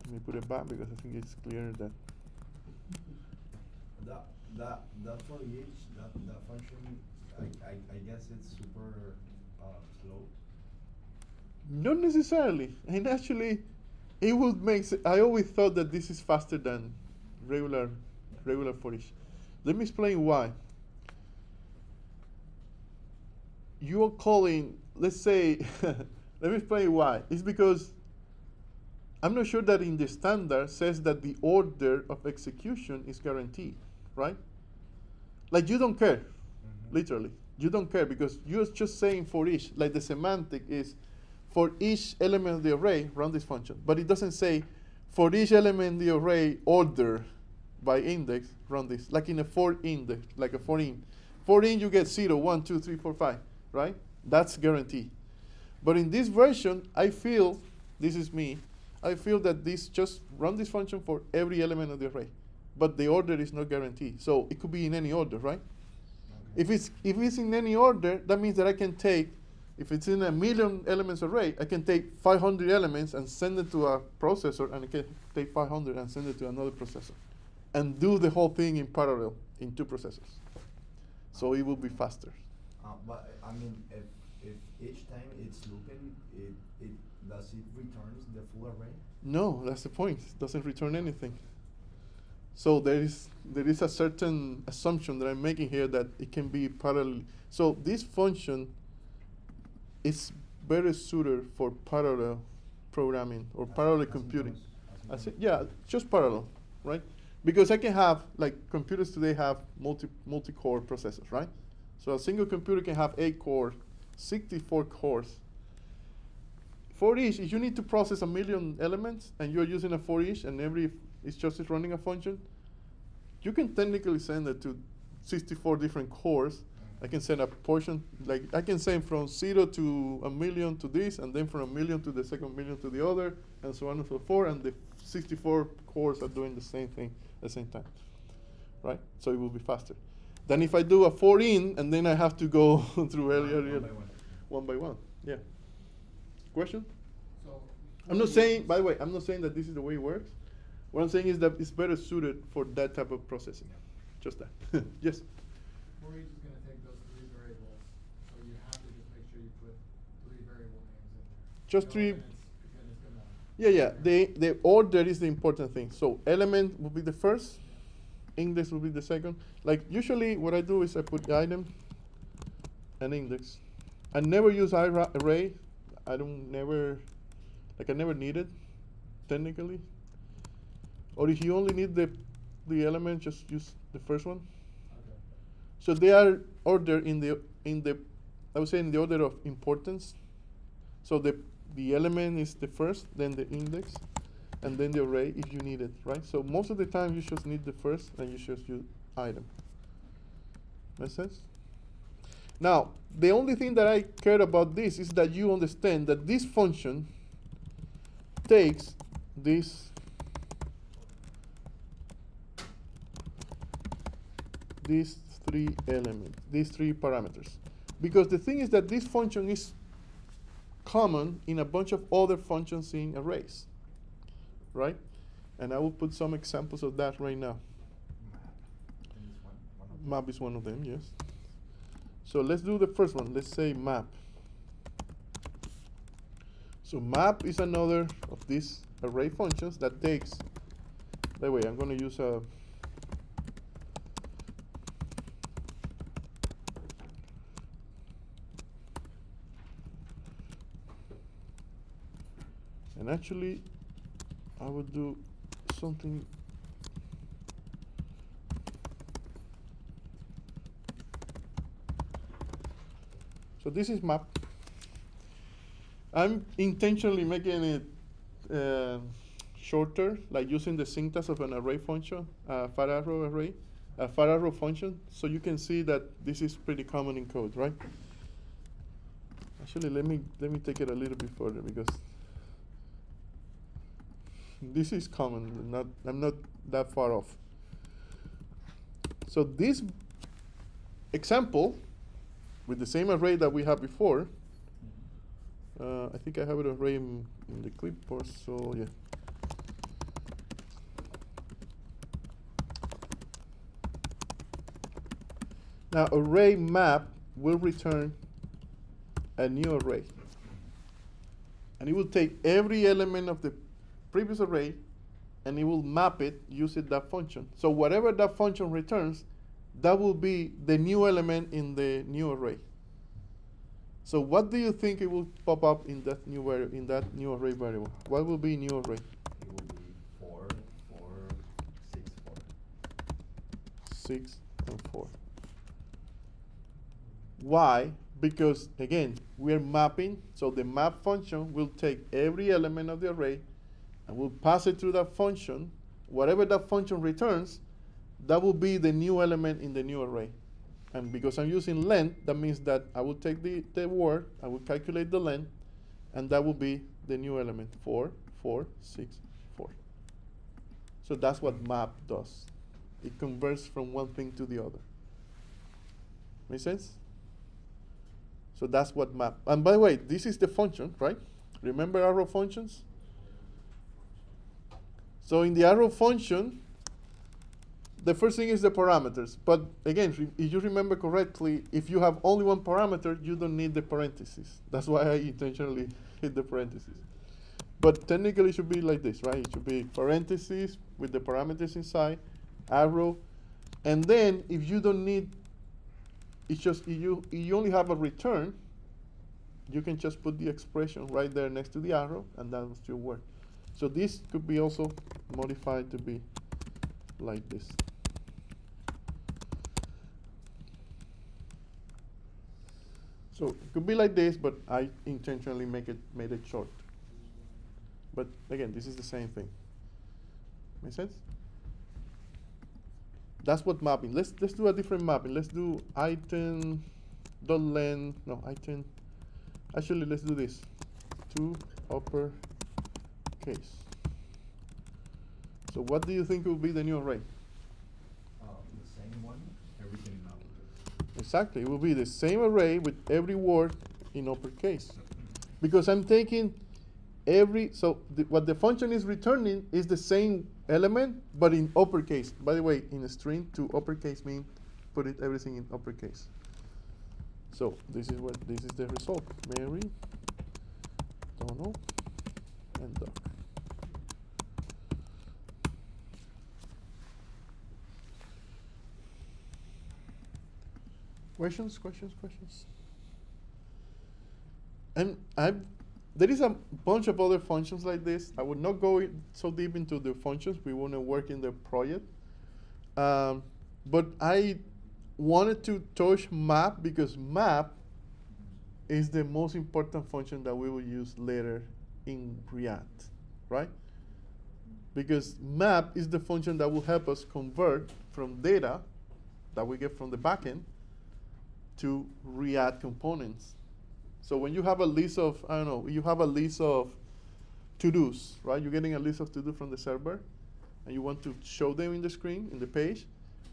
Let me put it back because I think it's clear that That, that, that for each, that, that function, I, I, I guess it's super, uh, slow. Not necessarily. And actually, it would make. I always thought that this is faster than regular, regular for each. Let me explain why. You are calling. Let's say. let me explain why. It's because I'm not sure that in the standard says that the order of execution is guaranteed, right? Like you don't care, mm-hmm. literally. You don't care because you're just saying for each, like the semantic is for each element of the array, run this function. But it doesn't say for each element in the array order by index, run this. Like in a for index, like a for in. For in, you get 0, 1, 2, 3, 4, 5, right? That's guaranteed. But in this version, I feel, this is me, I feel that this just run this function for every element of the array. But the order is not guaranteed. So it could be in any order, right? If it's if it's in any order, that means that I can take, if it's in a million elements array, I can take 500 elements and send it to a processor, and I can take 500 and send it to another processor, and do the whole thing in parallel in two processors. So it will be faster. Uh, but I mean, if, if each time it's looping, it, it does it returns the full array? No, that's the point. It doesn't return anything. So there is there is a certain assumption that I'm making here that it can be parallel. So this function is better suited for parallel programming or parallel computing. I said, yeah, just parallel, right? Because I can have like computers today have multi multi-core processors, right? So a single computer can have eight cores, 64 cores. For each, if you need to process a million elements and you're using a for each and every it's just running a function, you can technically send it to 64 different cores. I can send a portion, like I can send from zero to a million to this, and then from a million to the second million to the other, and so on and so forth. And the 64 cores are doing the same thing at the same time, right? So it will be faster than if I do a for in and then I have to go through every One area by one. one by one. Yeah. Question? So. I'm not saying, by the way, I'm not saying that this is the way it works. What I'm saying is that it's better suited for that type of processing. Just that. yes. Each is gonna take those three variables, so you have to just make sure you put three variable names in there. Just No, three- and it's- Because it's gonna. Yeah, yeah. The the order is the important thing. So element will be the first, index will be the second. Like usually, what I do is I put item and index. I never use array. I don't never, like I never need it, technically. Or if you only need the the element, just use the first one. Okay. So they are ordered in the in the I would say in the order of importance. So the the element is the first, then the index, and then the array if you need it, right? So most of the time you just need the first and you just use item. Make sense? Now, the only thing that I care about this is that you understand that this function takes this these three elements, these three parameters. Because the thing is that this function is common in a bunch of other functions in arrays, right? And I will put some examples of that right now. Map. Is one of them, yes. So let's do the first one. Let's say map. So map is another of these array functions that takes. By the way, I'm going to use a. And actually, I would do something So this is map. I'm intentionally making it uh, shorter, like using the syntax of an array function, a fat arrow array, a fat arrow function, so you can see that this is pretty common in code, right? Actually, let me let me take it a little bit further because this is common. Not I'm not that far off. So this example with the same array that we had before. Uh, I think I have it array in, in the clipboard, so yeah. Now array map will return a new array. And it will take every element of the previous array and it will map it using that function. So whatever that function returns, that will be the new element in the new array. So what do you think it will pop up in that new in that new array variable? What will be new array? It will be four, four, six, four. Six and four. Why? Because again, we are mapping, so the map function will take every element of the array and will pass it through that function. Whatever that function returns, that will be the new element in the new array. And because I'm using length, that means that I will take the, the word, I will calculate the length, and that will be the new element, four, four, six, four. So that's what map does. It converts from one thing to the other. Make sense? So that's what map. And by the way, this is the function, right? Remember arrow functions? So in the arrow function, the first thing is the parameters. But again, if you remember correctly, if you have only one parameter, you don't need the parentheses. That's why I intentionally hit the parentheses. But technically, it should be like this, right? It should be parentheses with the parameters inside, arrow, and then if you don't need, it's just if you if you only have a return, you can just put the expression right there next to the arrow, and that will still work. So this could be also modified to be like this. So it could be like this, but I intentionally make it made it short. But again, this is the same thing. Make sense? That's what mapping. Let's let's do a different mapping. Let's do item dot length. No, item. Actually, let's do this. To upper case. So what do you think will be the new array? Uh, the same one, everything in uppercase. Exactly. It will be the same array with every word in uppercase. Because I'm taking every, so the, what the function is returning is the same element, but in uppercase. By the way, in a string, to uppercase mean put it everything in uppercase. So this is what this is the result. Mary, Donald, and Doc. Questions, questions, questions? And I, there is a bunch of other functions like this. I would not go so deep into the functions. We want to work in the project. Um, but I wanted to touch map because map is the most important function that we will use later in React, right? Because map is the function that will help us convert from data that we get from the backend to React components. So when you have a list of, I don't know, you have a list of to-dos, right? You're getting a list of to-do from the server, and you want to show them in the screen, in the page.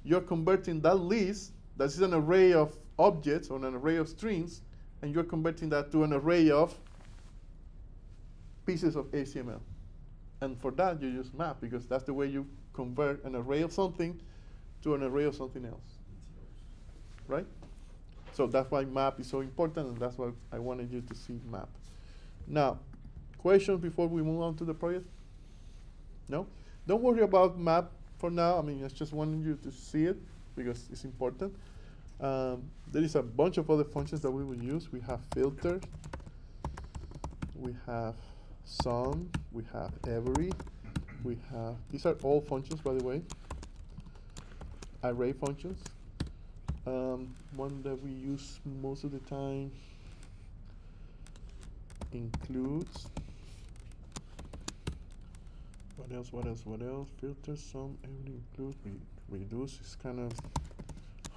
You're converting that list, that is an array of objects or an array of strings, and you're converting that to an array of pieces of HTML. And for that, you use map, because that's the way you convert an array of something to an array of something else, right? So that's why map is so important, and that's why I wanted you to see map. Now, questions before we move on to the project? No? Don't worry about map for now. I mean, I just wanted you to see it because it's important. Um, there is a bunch of other functions that we will use. We have filter, we have some, we have every, we have, these are all functions, by the way, array functions. Um, one that we use most of the time includes what else what else what else? Filter some every include re reduce. Is kind of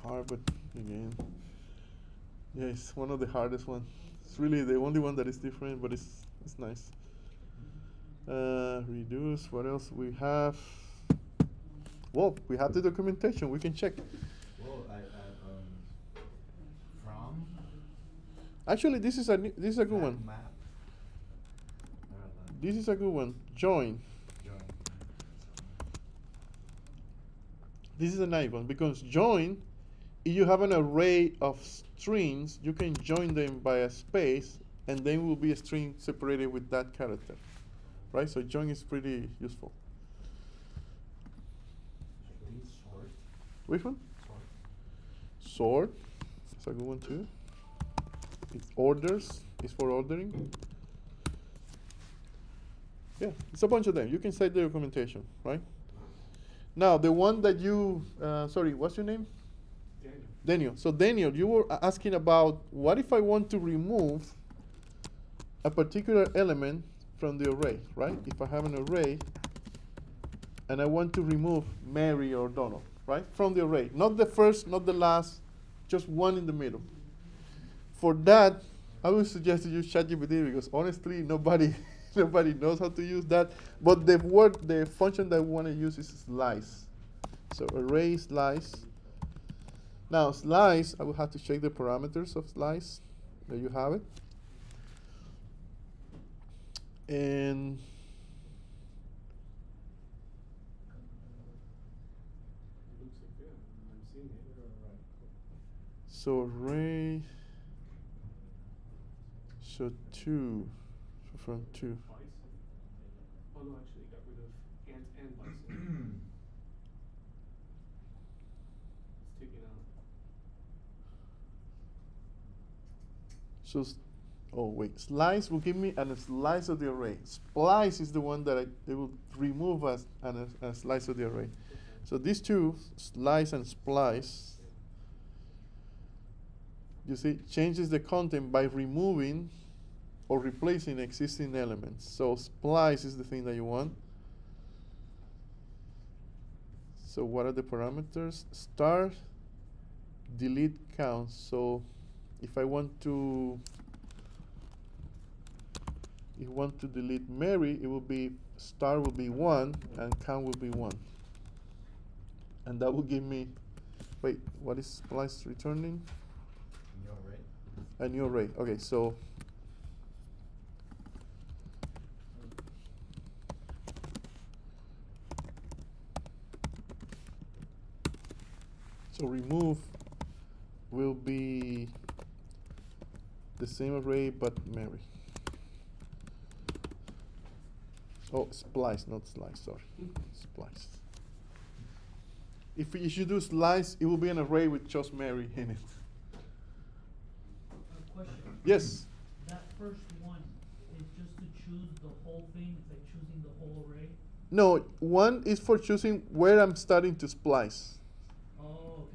hard but again yeah it's one of the hardest ones it's really the only one that is different but it's it's nice. Uh, reduce what else we have? Well we have the documentation. We can check Well, I, I, um, from. Actually, this is a new- this is a good one. Map. I don't know. This is a good one. Join. Join. This is a nice one because join, if you have an array of strings, you can join them by a space, and then will be a string separated with that character, right? So join is pretty useful. I think sort. Which one? Sort. Sort. It's a good one too. It orders. It's for ordering. Yeah, it's a bunch of them. You can cite the documentation, right? Now the one that you, uh, sorry, what's your name? Daniel. Daniel. So Daniel, you were asking about what if I want to remove a particular element from the array, right? If I have an array and I want to remove Mary or Donald, right? From the array. Not the first, not the last, just one in the middle. For that, I would suggest you use ChatGPT because honestly, nobody nobody knows how to use that. But the word, the function that we want to use is slice. So array slice. Now slice, I will have to check the parameters of slice. There you have it. And so array. So two, so from two. Lice? Oh, no, actually, got rid of ant and lice. It's taken out. So, oh wait, slice will give me an, a slice of the array. Splice is the one that I, it will remove as an, a, a slice of the array. So these two, slice and splice, you see, changes the content by removing or replacing existing elements. So splice is the thing that you want. So what are the parameters? Start, delete counts. So if I want to if you want to delete Mary, it will be star will be one and count will be one. And that will give me wait, what is splice returning? New array. A new array. Okay, so so remove will be the same array but Mary. Oh, splice, not slice, sorry. Splice. If, if you do slice, it will be an array with just Mary in it. Yes. That first one is just to choose the whole thing, it's like choosing the whole array? No, one is for choosing where I'm starting to splice.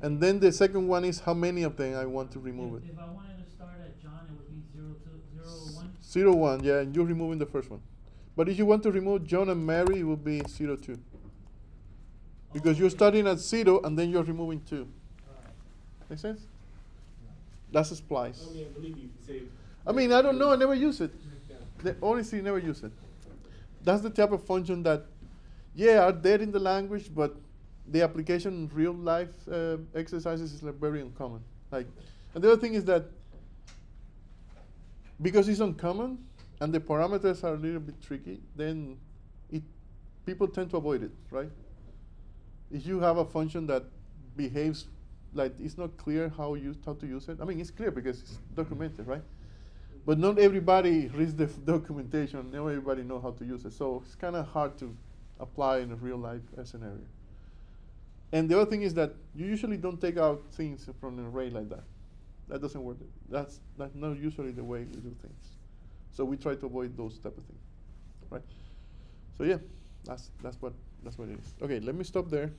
Oh, okay. And then the second one is how many of them I want to remove If, it. if I wanted to start at John, it would be zero two, zero one? Zero one, yeah, and you're removing the first one. But if you want to remove John and Mary, it would be zero two. Because Oh, you're okay. starting at zero and then you're removing two. Alright. Make sense? That's a splice. I mean, I believe you can say. I mean, I don't know, I never use it. Yeah. The, honestly, never use it. That's the type of function that, yeah, are there in the language, but the application in real life uh, exercises is like very uncommon. Like, and the other thing is that because it's uncommon and the parameters are a little bit tricky, then it people tend to avoid it, right? If you have a function that behaves like it's not clear how you how to use it. I mean, it's clear because it's documented, right? But not everybody reads the documentation. Not everybody know how to use it. So it's kind of hard to apply in a real life scenario. And the other thing is that you usually don't take out things from an array like that. That doesn't work. That's that's not usually the way we do things. So we try to avoid those type of things, right? So yeah, that's that's what that's what it is. Okay, let me stop there.